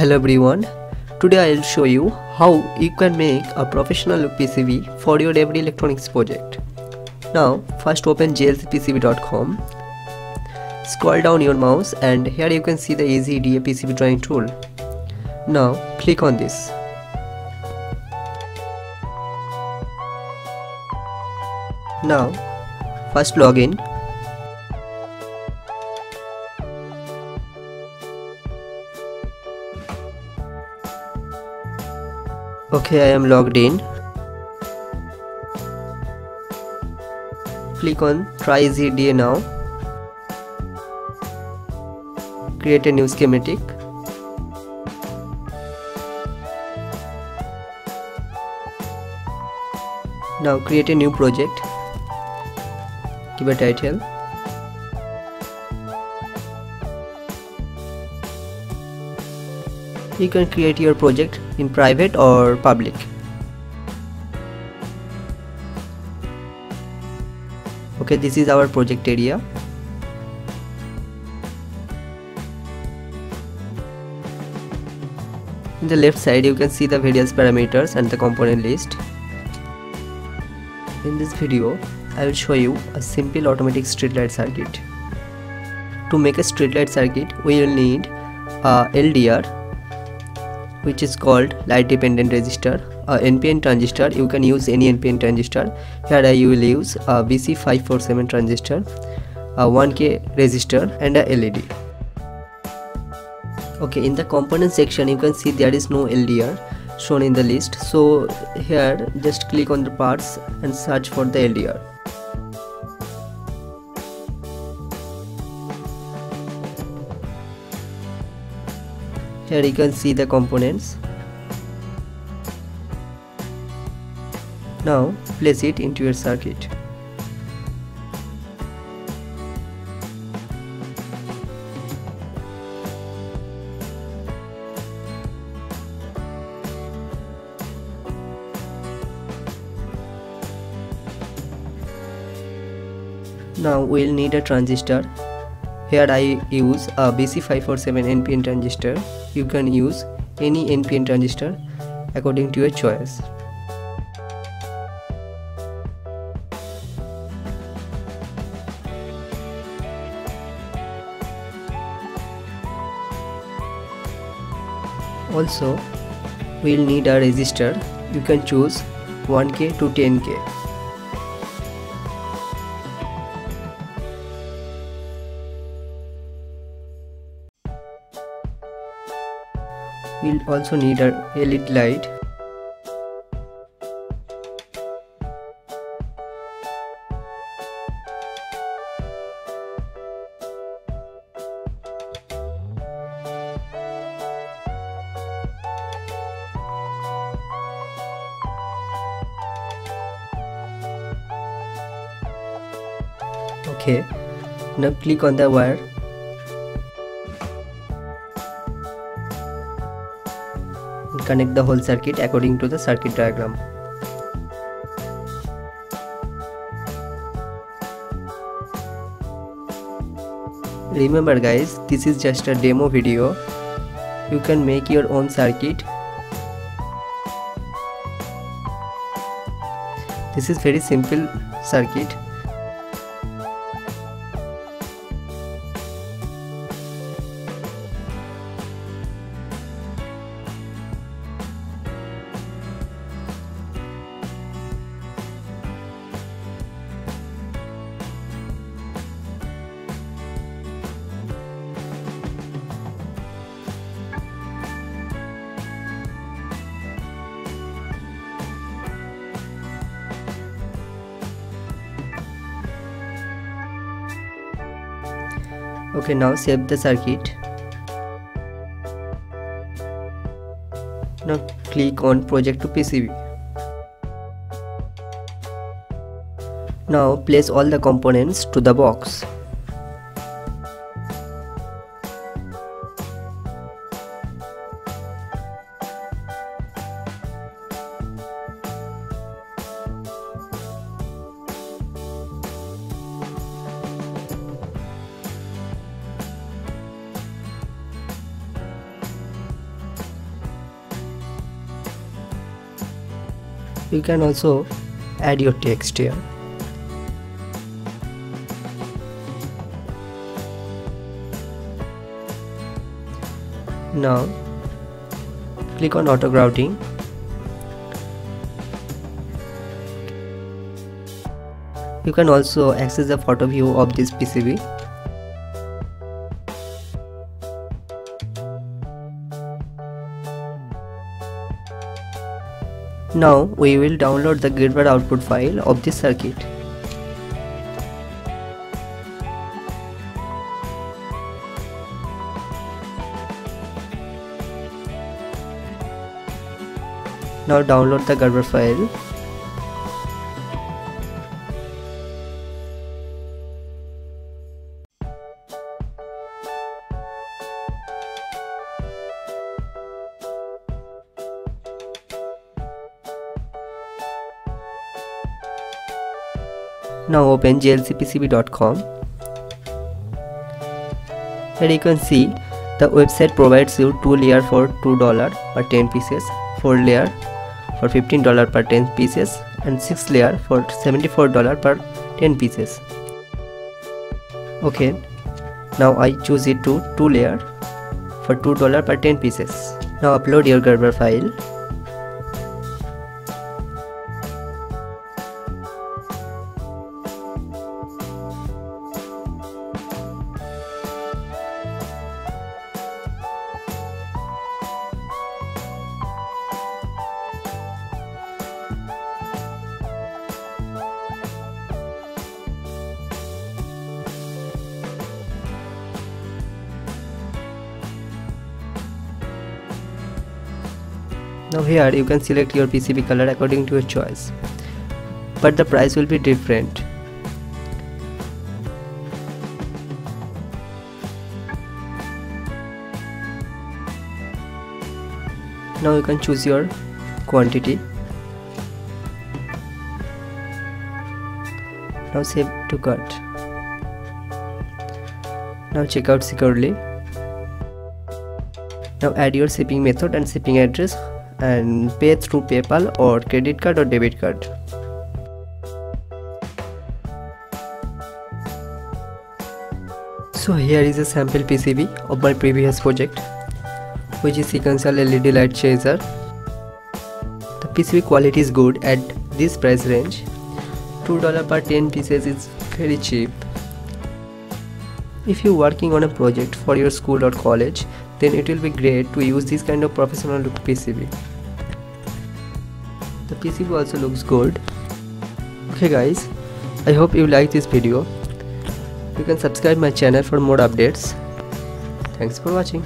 Hello everyone, today I'll show you how you can make a professional look PCB for your every electronics project. Now first open jlcpcb.com, scroll down your mouse and here you can see the easy EDA PCB drawing tool. Now click on this. Now first login okay I am logged in. Click on try EasyEDA now. Create a new schematic. Now create a new project. Give a title you can create your project in private or public. Okay this is our project area. In the left side you can see the various parameters and the component list. In this video I will show you a simple automatic streetlight circuit. To make a streetlight circuit we will need a LDR which is called light dependent resistor a NPN transistor. You can use any NPN transistor. Here I will use a BC547 transistor a 1k resistor and a LED okay in the component section you can see there is no LDR shown in the list. So here just click on the parts and search for the LDR here you can see the components. Now place it into your circuit. Now we'll need a transistor. Here I use a BC547 NPN transistor. You can use any NPN transistor according to your choice. Also, we'll need a resistor. You can choose 1k to 10k. We'll also need a LED light. Okay. Now click on the wire connect the whole circuit according to the circuit diagram. Remember guys, this is just a demo video. You can make your own circuit. This is very simple circuit okay now save the circuit. Now click on project to PCB now place all the components to the box you can also add your text here. Now click on auto routing you can also access the photo view of this PCB Now we will download the Gerber output file of this circuit. Now download the Gerber file Now open jlcpcb.com. Here you can see the website provides you 2 layer for $2 per 10 pieces, 4 layer for $15 per 10 pieces and 6 layer for $74 per 10 pieces. Okay, now I choose it to 2 layer for $2 per 10 pieces. Now upload your Gerber file Now here you can select your PCB color according to your choice. But the price will be different. Now you can choose your quantity. Now save to cut. Now check out securely. Now add your shipping method and shipping address and pay through PayPal or credit card or debit card. So here is a sample PCB of my previous project which is sequential LED light chaser. The PCB quality is good at this price range. $2 per 10 pieces is very cheap. If you're working on a project for your school or college, then it will be great to use this kind of professional look PCB. The PCB also looks good. Okay guys, I hope you like this video. You can subscribe my channel for more updates. Thanks for watching.